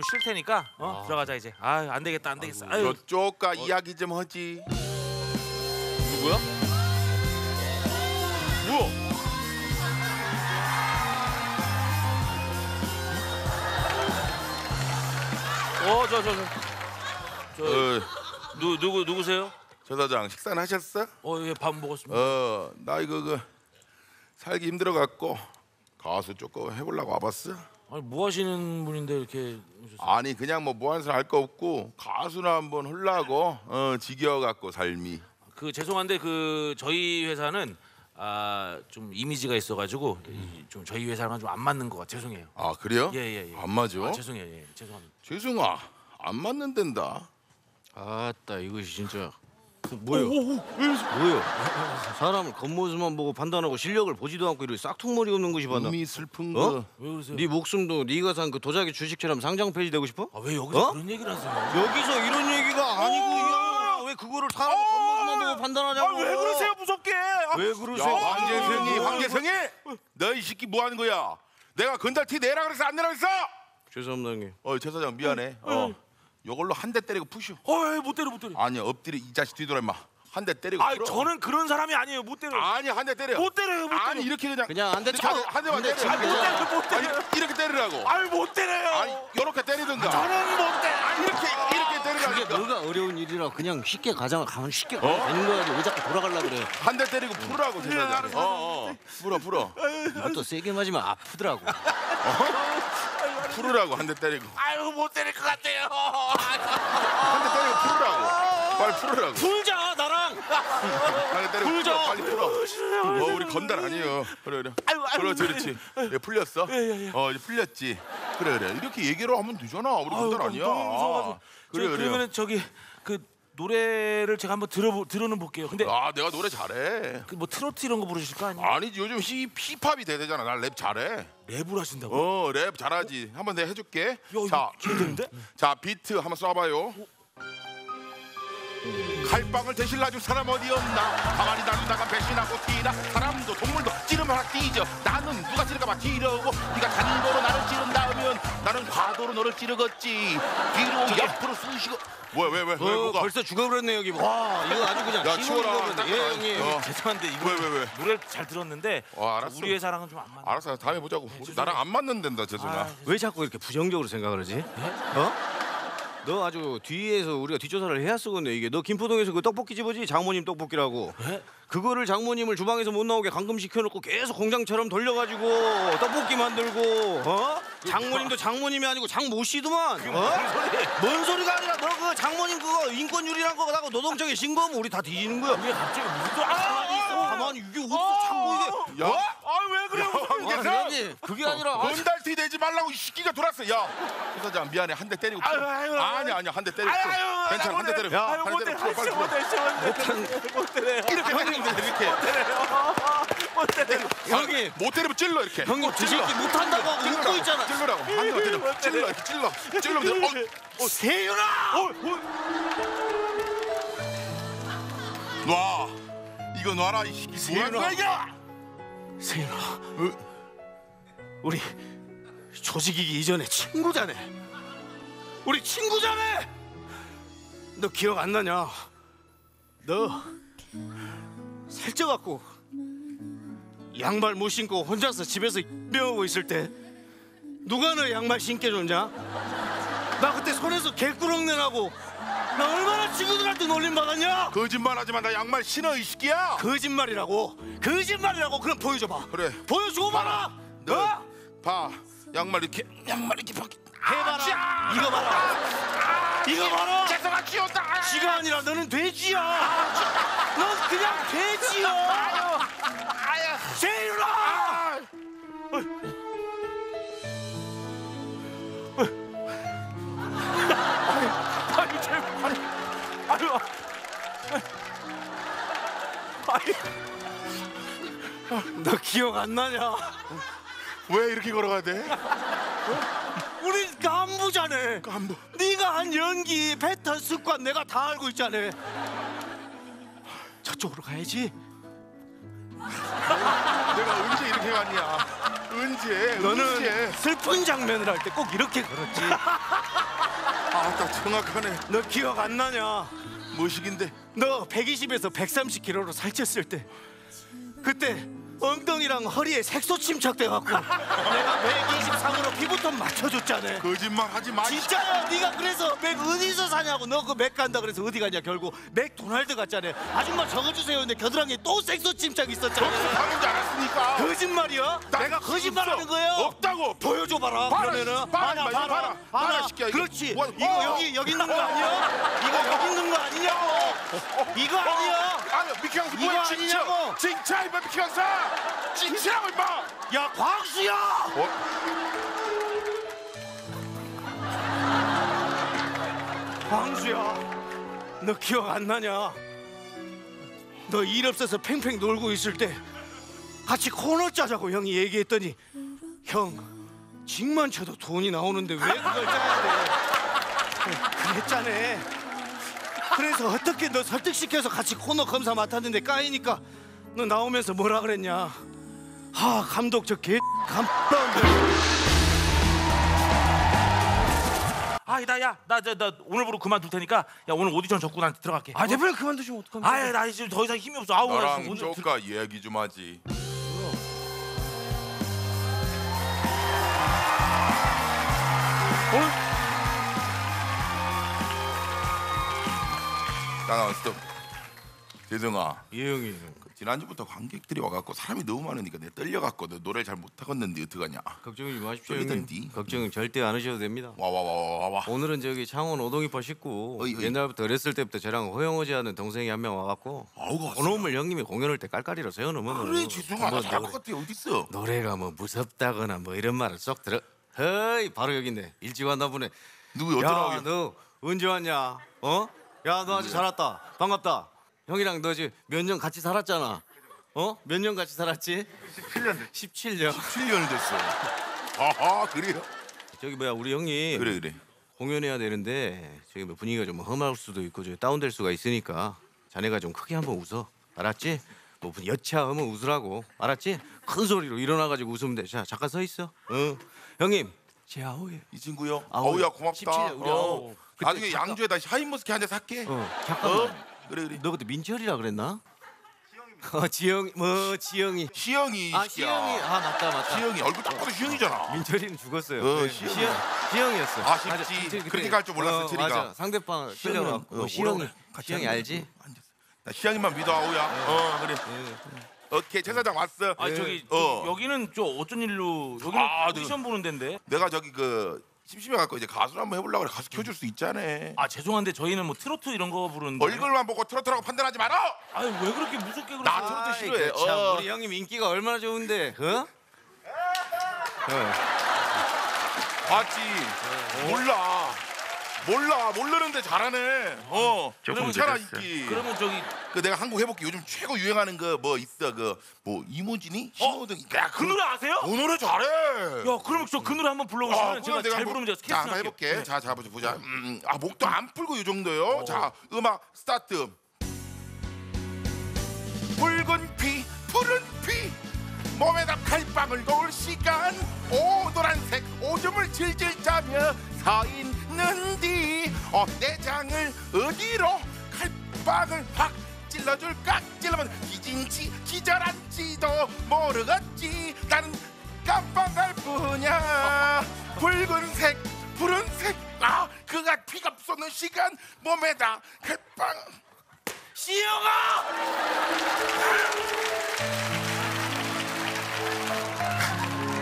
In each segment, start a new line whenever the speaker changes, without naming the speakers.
좀 쉴 테니까 어? 들어가자 이제. 아, 안 되겠다, 안 되겠어. 아유.
저쪽과 이야기 좀 하지.
누구야? 뭐야? 어, 저, 저, 저, 저,
어,
누, 누구, 누구세요?
저 사장 식사는 하셨어?
어, 예, 밥 먹었습니다.
어, 나 이거 그 살기 힘들어 갖고 가수 조금 해보려고 와봤어.
아니, 뭐 하시는 분인데 이렇게 오셨어요?
아니 그냥 뭐 무한선 할거 없고 가수나 한번 하려고 어 지겨워 갖고 삶이.
그 죄송한데 그 저희 회사는 아, 좀 이미지가 있어가지고 이- 좀 저희 회사랑 좀 안 맞는 것 같아. 죄송해요.
아 그래요?
예, 예, 예.
안 맞아?
아, 죄송해요. 예, 죄송합니다.
죄송아 안 맞는 된다.
아따 이것이 진짜 그 뭐요? 뭐요? 사람을 겉모습만 보고 판단하고 실력을 보지도 않고 이렇게 싹퉁머리 없는 것이 받나?
음이 슬픈
어?
거.
왜 그러세요?
네 목숨도 네가 산 그 도자기 주식처럼 상장 폐지 되고 싶어?
아, 왜 여기서
어?
그런 얘기를 하세요?
여기서 이런 얘기가 아니고 이 양반아 왜 그거를 사람 겉모습만 보고 판단하냐고?
왜 그러세요, 무섭게? 아,
왜야
그러세요?
황재성이
아유.
황재성이 너 이 새끼 뭐 하는 거야? 내가 건달티 내라 그래서 안 내라 그랬어?
죄송합니다 형님.
어최 사장 미안해. 어 이걸로 한 대 때리고 푸셔.
어, 예, 못 때려, 못 때려.
아니 엎드려 이 자식 뒤돌아 임마. 한 대 때리고
아,
풀어.
저는 그런 사람이 아니에요. 못 때려.
아니 한 대 때려.
못 때려요, 못 때려.
아니 이렇게 그냥
그냥 한대
이렇게
쳐.
한, 대- 한 대만 때려.
치면
못 때려, 못 때려.
아니 이렇게 때리라고.
아유, 못 때려요.
아니 이렇게 때리든가.
저는 못 때려.
아니 이렇게 이렇게
이게
때리라니까.
뭐가 어려운 일이라 그냥 쉽게 가자면 가면 쉽게 가면 되는 거야지 왜 자꾸 돌아가려 그래?
한 대 때리고 풀으라고 최 사장. 어, 어. 풀어 풀어.
이것도 세게 맞으면 아프더라고.
풀으라고 한 대 때리고.
아유, 못 때릴 것 같아요.
한 대 때리고 풀으라고. 빨리 풀으라고.
풀자, 나랑.
한 대 때리고
풀자.
풀어. 빨리 풀어. 어 우리 건달 아니에요. 그래 그래.
아유, 아유,
그렇지 그렇지. 예, 풀렸어? 어 이제 풀렸지. 그래 그래. 이렇게 얘기를 하면 되잖아. 우리 건달 아니야.
무서워가지고.
그래
저,
그래.
그러면은 저기 그 노래를 제가 한번 들어 들어는 볼게요. 근데
아 내가 노래 잘해.
그 뭐 트로트 이런 거 부르실 거 아니에요?
아니지 요즘 히, 힙합이 대세잖아. 나 랩 잘해.
랩을 하신다고?
어 랩 잘하지. 한번 내가 해줄게.
이거
자,
기대되는데?
자 비트 한번 쏴봐요. 칼빵을 대신 놔줄 사람 어디 없나 가만히 놔두다가 배신하고 튀나 사람도 동물도 찌르면 하나 뛰죠 나는 누가 찌를까봐 뒤려고 네가 단도로 나를 찌른다면 나는 과도로 너를 찌르겠지 뒤로 옆으로 쑤시고 뭐야 왜왜 왜
어,
뭐가
벌써 죽어버렸네 여기. 와 이거 아주 그냥
야, 치워라.
예 형님.
어.
죄송한데 이거
왜, 왜, 왜?
노래 잘 들었는데
어, 알았어.
우리 회사랑은 좀 안 맞네.
알았어 다음에 보자고 우리 나랑 안 맞는 데다 재성아
아,
왜 자꾸 이렇게 부정적으로 생각을 하지? 어? 너 아주 뒤에서 우리가 뒷조사를 해야 쓰겠네 이게 너 김포동에서 그 떡볶이 집어지 장모님 떡볶이라고
네?
그거를 장모님을 주방에서 못 나오게 감금 시켜놓고 계속 공장처럼 돌려가지고 떡볶이 만들고 어? 장모님도 장모님이 아니고 장모씨더만. 어? 뭔 소리가 아니라 너 그 장모님 그거 인권유리란 거 나고 노동청에 신고하면 우리 다 뒤지는 거야.
이게 갑자기 무슨 소- 아,
가만히 있어 가만히 이게 어디서 자꾸 이게
야
아왜 그래?
아, 여기 그게 아니라 아,
건달티 내지 말라고 이 새끼가 돌았어. 야 회사장 미안해. 한 대 때리고.
아유, 아유.
아니 아니야. 한 대 때리고 괜찮아. 한 대 때려.
아유, 한대못
때려.
때려,
풀어 빨리 풀어
못한
못 때려요.
이렇게 때리면 돼 이렇게.
못.
형님
못 때리면 찔러 이렇게.
형님 저 새끼 못한다고 하고 웃고 있잖아.
찔러라고. 한 대만 때려 찔러 이렇게 찔러. 찔러면 돼 어,
세윤아!
놔. 이거 놔라 이 거야 이게?
세윤아. 우리 조직이기 이전에 친구자네. 우리 친구자네! 너 기억 안 나냐? 너 살쪄갖고 양말 못 신고 혼자서 집에서 배우고 있을 때 누가 너 양말 신게 줬냐? 나 그때 손에서 개꾸렁내 나고. 나 얼마나 친구들한테 놀림 받았냐?
거짓말하지 마 나 양말 신어 이 새끼야.
거짓말이라고. 거짓말이라고. 그럼 보여줘봐.
그래.
보여주고 봐라.
너
어?
봐. 양말 이렇게 양말 이렇게 밖에
해봐라. 이거 봐라. 이거 봐라.
재성아 치웠다.
쥐가 아니라 너는 돼지야 기억 안 나냐?
왜 이렇게 걸어가야 돼?
우리 간부자네
간부.
네가 한 연기 패턴 습관 내가 다 알고 있잖아. 저쪽으로 가야지.
내가 언제 이렇게 갔냐? 언제?
너는
언제?
슬픈 장면을 할 때 꼭 이렇게 걸었지.
아딱 정확하네.
너 기억 안 나냐?
뭐식인데.
너 120에서 130kg로 살쪘을 때. 그때 엉덩이랑 허리에 색소 침착돼 갖고 내가 123으로 피부톤 맞춰줬잖아.
거짓말 하지 마
진짜야 네가 그래서 맥 어디서 사냐고 너 그 맥 간다 그래서 어디 가냐 결국 맥 도날드 갔잖아 아줌마 적어주세요 근데 겨드랑이에 또 색소 침착 있었잖아
하는 줄 알았으니까
거짓말이야?
나
내가 거짓말하는
없어.
거예요?
없다고
보여줘봐라
봐라,
그러면은
봐라, 이거
봐라
봐라. 봐라, 시끼야, 이거.
그렇지
뭐,
이거
어.
여기 여기 있는 거 아니야? 이거 여기 있는 거 아니냐고 이거 아니야?
미키
이거
뭐야 진짜
아니냐고.
진짜 이봐 미키 형사 진짜라고 임마
야 광수야
어?
광수야 너 기억 안 나냐? 너 일 없어서 팽팽 놀고 있을 때 같이 코너 짜자고 형이 얘기했더니 형 직만 쳐도 돈이 나오는데 왜 그걸 짜야 돼? 그랬잖아. 그래서 어떻게 너 설득시켜서 같이 코너 검사 맡았는데 까이니까 너 나오면서 뭐라 그랬냐? 하 감독 저 개 감독
아니다 야나 저나 오늘부로 그만둘 테니까 야 오늘 오디션 적고 난 들어갈게.
아 대표님 그만두시면 어떡합니까?
아예 나 지금 더 이상 힘이 없어. 아우 나 지금 오늘
조카 얘기 좀 하지 잠깐만 스톱 재성아.
예 형님
그 지난주부터 관객들이 와갖고 사람이 너무 많으니까 내가 떨려갖고 너 노래 잘 못하겠는데 어떡하냐.
걱정하지 마십시오
떨리던디.
걱정 절대 안 하셔도 됩니다.
와와와 와 와 와.
오늘은 저기 창원 오동이파 식구
어이, 어이.
옛날부터 어렸을 때부터 저랑 호영호지 하는 동생이 한 명 와갖고
아우가 왔어.
오놈을 형님이 공연할 때 깔깔이로 세워놓으면
그래 지성아. 나 잘할 것 같아 어딨어?
노래가 뭐 무섭다거나 뭐 이런 말을 쏙 들어. 헤이 바로 여기인데 일찍 왔나 보네.
누구 어쩌라고
야너 언제 왔냐? 어? 야 너 아직 잘 왔다 반갑다 형이랑 너 지금 몇 년 같이 살았잖아 어? 몇 년 같이 살았지? 17년 17년
7년 됐어 아하 그래요
저기 뭐야 우리 형님
그래 그래
공연해야 되는데 저기 뭐 분위기가 좀 험할 수도 있고 저 다운될 수가 있으니까 자네가 좀 크게 한번 웃어 알았지? 뭐 여차하면 웃으라고 알았지? 큰 소리로 일어나가지고 웃으면 돼. 자 잠깐 서 있어. 응. 형님 제 아우예.
이 친구요
아우,
아우야 고맙다
17년 우리
어.
아우. 그때
나중에
잠깐-
양주에다 샤인머스켓 한잔 살게
어 잠깐만.
어? 그래 그래
너 그때 민철이라 그랬나? 어 지영 뭐 지영이.
시영이 아이
시영이. 아 맞다 맞다.
시영이 얼굴 딱 봐도 시영이잖아
민철이는 죽었어요.
어,
네,
시영.
시영 시영 이었어.
아 쉽지.
맞아. 민철이 그때-
그렇게 갈줄 몰랐어,
어,
체리가.
맞아. 상대방 끌려가고
어,
시영이
같이
시영이
하는
알지?
앉았어. 나 시영이만 믿어 아우야 어 그래 오케이 최 사장 왔어?
아 저기
어.
저, 여기는 저 어쩐 일로 여기는
아,
오디션 보는 데인데?
내가 저기 그 심심해 갖고 이제 가수를 한번 해보려고 그래. 가수 키워줄 수 있잖아.
아 죄송한데 저희는 뭐 트로트 이런 거 부르는데.
얼굴만 보고 트로트라고 판단하지 마라
아유 왜 그렇게 무섭게 그러세요?
나 트로트
아이,
싫어해.
그 참,
어.
우리 형님 인기가 얼마나 좋은데, 어? 어.
맞지. 몰라. 몰라. 모르는데 잘하네. 어. 괜찮아 인기.
그러면 저기
그 내가 한국 해볼게 요즘 최고 유행하는 거뭐 있어 그 뭐 이무진의 신호등
그 노래 아세요?
그 노래 잘해
야 그러면 저그 노래 한번 불러보시면
아,
제가
그럼 내가
잘
한번-
부르면 제가
자,
스케치
한번
할게요.
해볼게.
네.
자, 자 보자 보자. 음, 아 목도 안 풀고 이 정도요. 자, 음악 스타트. 붉은 피, 푸른 피, 몸에다 칼빵을 놓을 시간. 오 노란색 오줌을 질질 짜며 서 있는디. 어 내장을 어디로 칼빵을 확 찔러줄까? 찔러면 기진지 기절한지도 모르겠지. 나는 깜빡할 뿐이야. 붉은색, 푸른색. 아, 그가 피가 쏟는 시간 몸에다 칼빵.
시영아!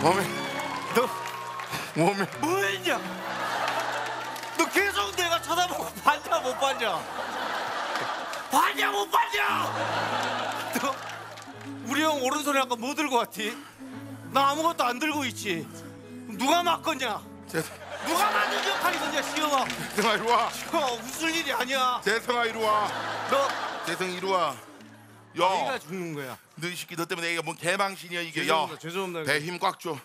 몸에,
너
몸에.
뭐했냐? 너 계속 내가 쳐다보고 반자 못 반자? 반자 못 반자? 너 우리 형 오른손에 아까 뭐 들고 왔지? 나 아무것도 안 들고 있지. 누가 맞겠냐?
재,
누가 맞는 역할이겠냐, 시영아?
재성아 이리 와.
형 웃을 일이 아니야.
재성아 이리 와.
너
재성 이리 와.
내가
야,
죽는 거야.
너이 새끼 너 때문에 이게 뭔 개망신이야 이게. 야,
죄송합니다. 죄송합니다.
배 힘 꽉 줘.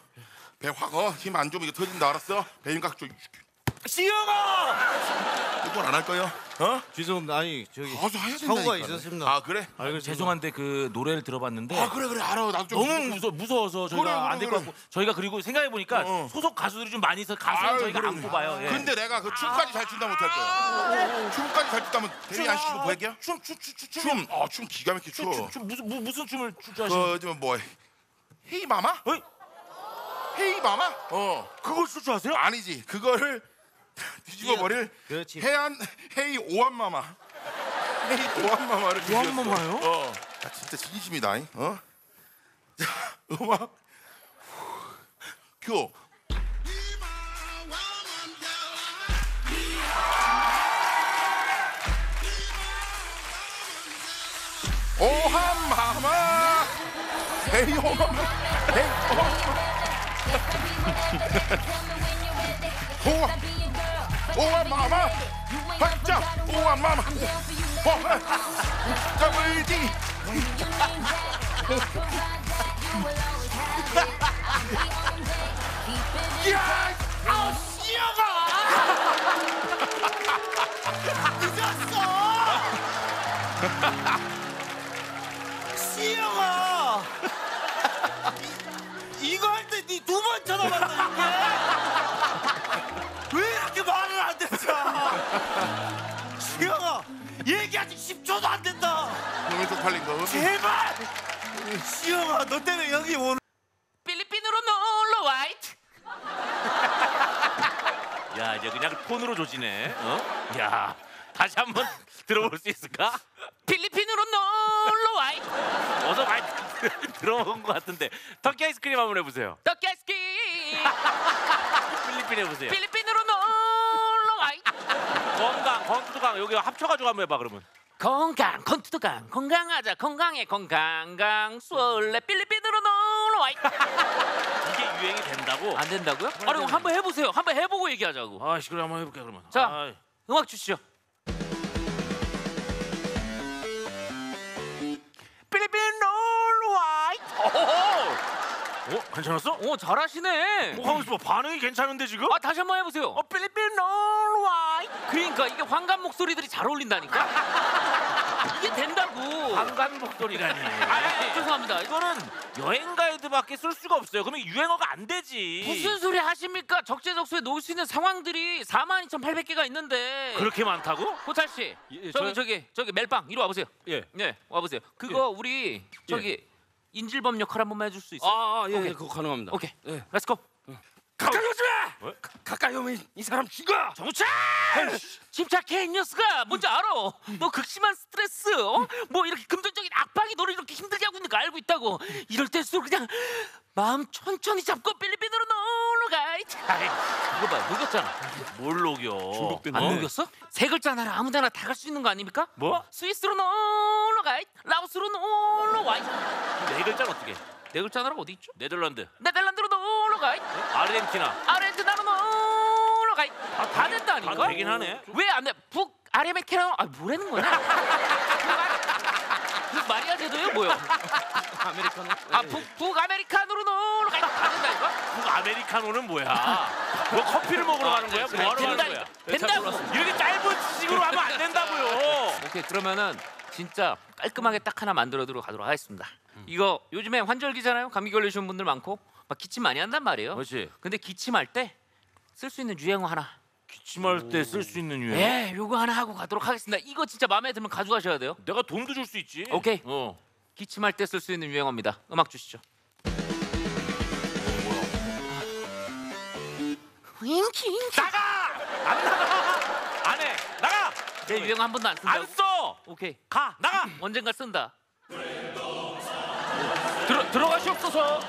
배 확 어? 힘 안 주면 이거 터진다 알았어? 배 힘 꽉 줘.
시영아
이건 안할 거요? 어?
죄송합니다 아니 저기
가서 해야
사고가
된다니까.
있었습니다
아 그래?
아, 죄송한데 그 노래를 들어봤는데
아 그래 그래 알아 나도 좀
너무 무서 무서워서 저희가
그래, 그래,
안될 것
그래.
같고 저희가 그리고 생각해 보니까
어.
소속 가수들이 좀 많이 있어 가수는
아유,
저희가
그래,
안
그래.
뽑아요. 예.
근데 내가 그 춤까지 잘 춘다 못할 거야 춤까지 잘 춘다면 대리 안 시키고 보여겨?
춤춤춤춤
춤! 어, 춤 기가 막히게 춰
춤, 춤 무슨 무, 무슨 춤을 추주하시는?
그, 저, 뭐 헤이 마마?
어이?
헤이 마마? 어
그걸 추주하세요?
아니지 그거를 뒤집어 버릴
그렇지.
해안 헤이 오한 마마 헤이 오한 마마를
오한
뒤집었어.
마마요?
어나 진짜 진심이다 잉? 어? 자 음악 큐 오한 마마 헤이 오한 마마 헤이 오한 마마 오한 오한 마마. 활짝 오한 마마. 오한 더블지 야 아우 씨어가.
시영아 이- 이거 할때니두번 쳐다봤다니까
쪽팔린 거
제발 시영아 너 때문에 여기 오늘
필리핀으로 놀러 와이트. 야 이제 그냥 톤으로 조지네. 어? 야 다시 한번 들어볼 수 있을까? 필리핀으로 놀러 와이트. 어서 많이 들어본 것 같은데 터키 아이스크림 한번 해보세요. 터키 아이스크림. 필리핀 해보세요. 필리핀으로 놀러 와이트. 건강 건투강 여기 합쳐가지고 한번 해봐 그러면. 건강 건투강 건강하자 건강해 건강강 수월래 필리핀으로 놀러 와이트. 이게 유행이 된다고?
안 된다고요? 아니 그럼 한번 해보세요. 한번 해보고 얘기하자고.
아, 시 그래 한번 해볼게 그러면.
자.
아이.
음악 주시죠.
필리핀 놀와이트. 어, 괜찮았어?
오 잘하시네.
뭐 하고 있어? 반응이 괜찮은데 지금?
아 다시 한번 해보세요.
어, 필리핀 놀와이트.
그러니까 이게 환감 목소리들이 잘 어울린다니까. 이게 된다고.
방간 목소리라니.
아, 죄송합니다.
이거는 여행 가이드밖에 쓸 수가 없어요. 그러면 유행어가 안 되지.
무슨 소리 하십니까? 적재적소에 놓을 수 있는 상황들이 42,800개가 있는데.
그렇게 많다고?
호탈 씨,
예,
저기
저요?
저기 저기 멜빵 이리 와 보세요.
예.
네, 와 보세요. 그거 우리 저기 인질범 역할 한 번만 해줄 수 있어요?
아예
오케이.
그거 가능합니다
오케이,
예.
let's go.
가까이 오지 마 가까이 오면 이 사람 죽어
정우차! 침착해 이 녀석아 뭔지 알아 너 극심한 스트레스 어? 뭐 이렇게 금전적인 압박이 너를 이렇게 힘들게 하고 있는 거 알고 있다고 이럴 때일수록 그냥 마음 천천히 잡고 필리핀으로 놀러 가 아이, 이거 봐 녹였잖아
뭘 녹여?
중독된
안
어.
녹였어? 세 글자 하나로 아무데나 다 갈 수 있는 거 아닙니까?
뭐?
스위스로 놀러 가 라오스로 놀러 와네
네 글자는 어떻게?
글자 하나로 어디 있죠?
네덜란드,
네덜란드로 놀러 가
아르헨티나.
아르헨티나로 놀러 가 아, 다 됐다니까
다 되긴 하네.
왜 안 돼? 북 아르메케나 아 뭐라는 거야? 북 마리아 제도요 뭐요?
아메리카노
아북 북아메리카노로 놀러 가. 다 된다니까?
북 아메리카노는 뭐야? 너 커피를 먹으러 가는 거야? 뭐 하러 가는. 거야?
된다고.
이렇게 짧은 지식으로 하면 안 된다고요.
오케이 그러면은 진짜 깔끔하게 딱 하나 만들어드려 가도록 하겠습니다. 이거 요즘에 환절기잖아요. 감기 걸리시는 분들 많고 막 기침 많이 한단 말이에요.
그렇지.
근데 기침할 때 쓸 수 있는 유행어 하나.
기침할 때 쓸 수 있는 유행.
예, 요거 하나 하고 가도록 하겠습니다. 이거 진짜 마음에 들면 가져가셔야 돼요.
내가 돈도 줄 수 있지.
오케이.
어.
기침할 때 쓸 수 있는 유행어입니다. 음악 주시죠.
나가! 안 나가! 안 해! 나가!
내 유행어 한 번도 안 쓴다고.
안 써!
오케이.
가! 나가!
언젠가 쓴다. 들어 들어가시옵소서.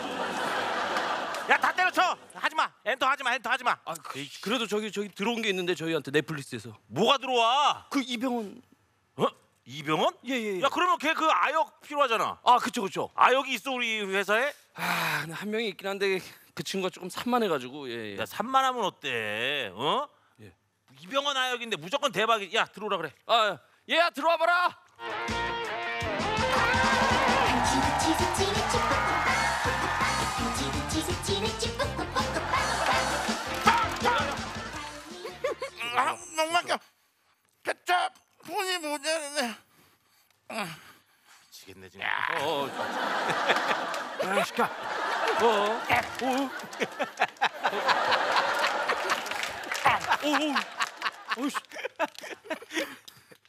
야 다 때려쳐! 하지마! 엔터 하지마 엔터 하지마!
아 그, 그래도 저기 저기 들어온 게 있는데 저희한테 넷플릭스에서
뭐가 들어와?
그 이병헌
어? 이병헌?
예예
야 그러면 걔 그 아역 필요하잖아
아 그쵸 그쵸
아역이 있어 우리 회사에?
아한 명이 있긴 한데 그 친구가 조금 산만해가지고 예, 예.
야 산만하면 어때? 어?
예.
이병헌 아역인데 무조건 대박이 야 들어오라 그래
아 얘야 들어와 봐라
아,
지금.
어,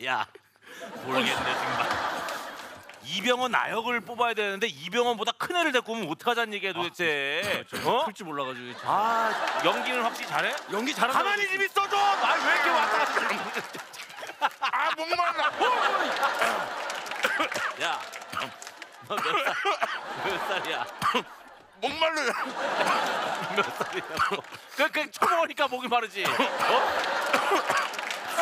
야. 어,
모르겠네 정말. 이병헌 나역을 뽑아야 되는데 이병헌보다 큰 애를 데리고 오면 어떡하자는 얘기야 도대체. 어?
클줄 몰라가지고.
아 연기는 확실히 잘해?
연기 잘한다.
가만히 좀 있어 좀. 아 왜 이렇게 왔다 갔다.
아, 목말라.
야. 너 몇 살? 몇 살이야?
목말라요.
몇 살이냐고. 그, 그 쳐먹으니까 목이 마르지. 어?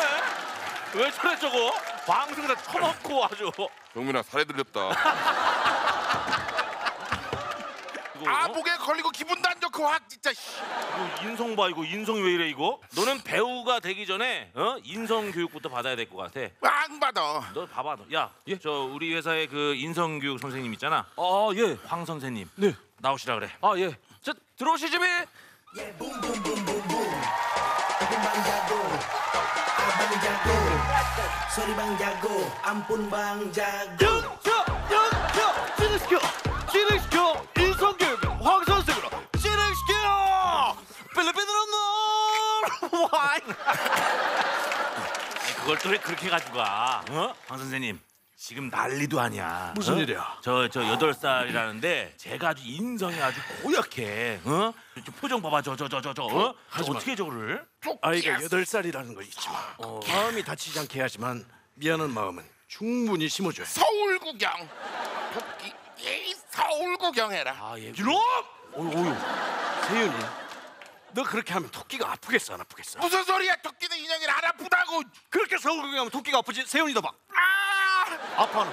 에? 왜 저래 저거? 방송에다 쳐먹고 아주.
영민아 살에 들렸다.
이거,
아,
어?
목에 걸리고 기분도 안 좋고 확 진짜. 씨.
이거 인성 봐 이거 인성이 왜 이래 이거? 너는 배우가 되기 전에 어? 인성 교육부터 받아야 될 것 같아.
안 받아.
너 봐봐 너. 야, 저 우리 회사에 그 인성 교육 선생님 있잖아.
아, 예.
황 선생님.
네.
나오시라 그래.
아, 예. 저 들어오시지, 미.
Abang jago Sorry bang jago Ampun bang jago
영차, 영차,
왜 그렇게 가지고 가? 어? 황 선생님. 지금 난리도 아니야.
무슨
어?
일이야?
저 저 여덟 살이라는데 제가 아주 인성이 아주 고약해. 어? 저 표정 봐봐 저 저 저 저 저. 어? 저 어떻게 저거를?
아이가 여덟 살이라는 거 잊지 마. 마음이 다치지 않게 해야지만 미안한 마음은 충분히 심어줘야 해.
서울 구경. 이 서울 구경해라.
아 예.
이놈! 어유. 세윤이, 너 그렇게 하면 토끼가 아프겠어, 안 아프겠어?
무슨 소리야? 토끼는 인형이 안 아프다고.
그렇게 서울 구경 하면 토끼가 아프지? 세윤이도 봐.
아,
아파는.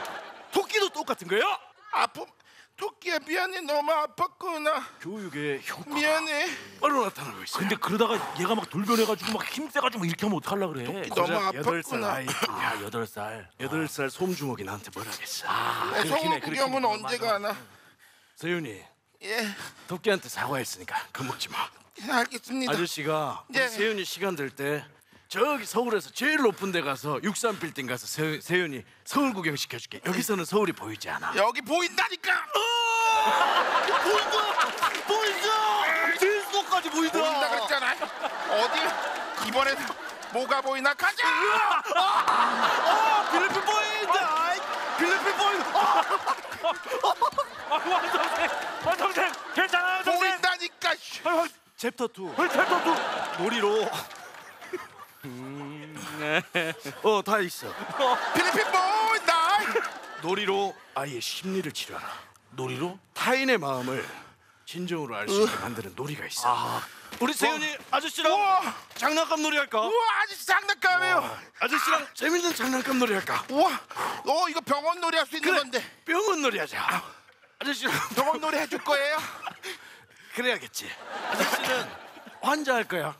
토끼도 똑같은 거야?
아픔. 토끼야 미안해 너무 아팠구나.
교육의 효과
미안해.
바로 나타나고 있어.
근데 그러다가 얘가 막 돌변해가지고 막 힘세가지고 막 이렇게 하면 어떡하려 그래?
너무 아팠구나.
아이.
야 여덟 살.
여덟 살 솜주먹이 나한테 뭐라 하겠어?
서울 구경은 언제 가나?
세윤이,
예,
토끼한테 사과했으니까 겁먹지 마.
알겠습니다.
아저씨가 우리
네.
세윤이 시간 될 때 저기 서울에서 제일 높은 데 가서 63 빌딩 가서 세, 세윤이 서울 구경 시켜줄게. 여기서는 서울이 보이지 않아.
여기 보인다니까.
보인다! 보인다! 제일도까지 보인다!
보인다 그랬잖아. 어디? 이번에도 뭐가 보이나 가자.
아, 필리핀 보인다! 필리핀 보인다!
황 선생, 황 선생, 괜찮아요 선생.
보인다니까. 씨.
챕터
2왜 탭도
놀이로. 어 다 있어.
필리핀 보인다.
놀이로 아이의 심리를 치료하라.
놀이로?
타인의 마음을 진정으로 알 수 있게 만드는 놀이가 있어. 우리 세윤이 아저씨랑
우와,
장난감 놀이 할까?
우와 아저씨 장난감이에요.
아저씨랑 재밌는 장난감 놀이 할까?
우와, 어 이거 병원 놀이 할 수 있는
그래
건데.
병원 놀이 하자. 아저씨랑
병원 놀이 해줄 거예요?
그래야겠지 아저씨는 환자 할 거야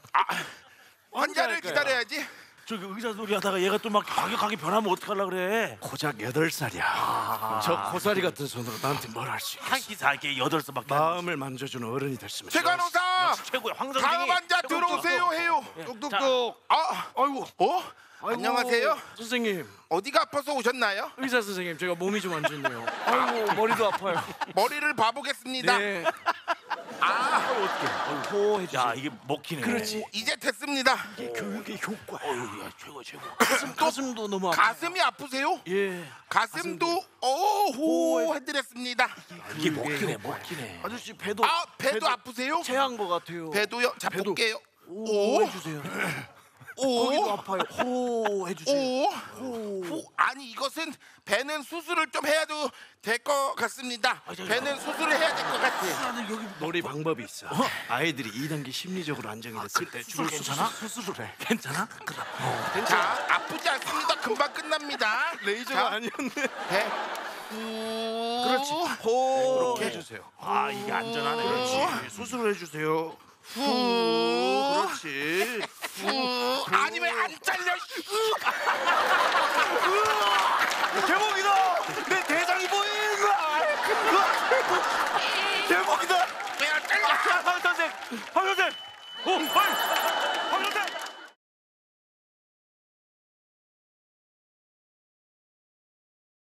환자를
할 거야.
기다려야지.
저기 의사 소리 하다가 얘가 또 막 과격하게 변하면 어떡하려 그래?
고작 여덟 살이야 저 고사리 같은 손으로 나한테 뭘 할 수 있겠어
한 기사에 여덟 살밖에 안
마음을 만져주는 어른이 됐으면
최간호사
최고야 황 선생이.
다음 환자
최고,
들어오세요
최고.
해요.
똑똑똑
아,
아이고
어? 안녕하세요.
선생님
어디가 아파서 오셨나요?
의사 선생님 제가 몸이 좀 안 좋네요 아이고 머리도 아파요
머리를 봐보겠습니다.
네
아,
호해 주세요
야 이게 먹히네.
그렇지.
이제 됐습니다.
교육의 효과
어우 야 최고 최고.
가슴, 가슴도 너무 아파
가슴이 아프세요?
예
가슴도 오호 해드렸습니다.
이게 먹히네 먹히네.
아저씨 배도
아, 배도 아프세요?
체한 것 같아요
배도요? 자,
배도.
볼게요.
오
오,
해주세요
오,
거기도 아파요 호 해주세요
오, 호. 아니 이것은 배는 수술을 좀 해야도 될 것 같습니다. 배는 수술을 해야 될 것 같아.
놀이 방법이 있어 아이들이 2단계 심리적으로 안정이 됐을 때
수술 괜찮아? 수술을 해. 괜찮아? 그럼.
자, 아프지 않습니다. 금방 끝납니다.
레이저가
자,
아니었네
배. 후.
그렇지 호
이렇게.
해주세요
아 이게 안전하네.
그렇지 수술을 해주세요
후.
그렇지
후. 아니 왜 안 잘려?
대박이다 내 대장이 보인다 대박이다
왜안 잘려?
황 선생, 황 선생. 오, 빨리.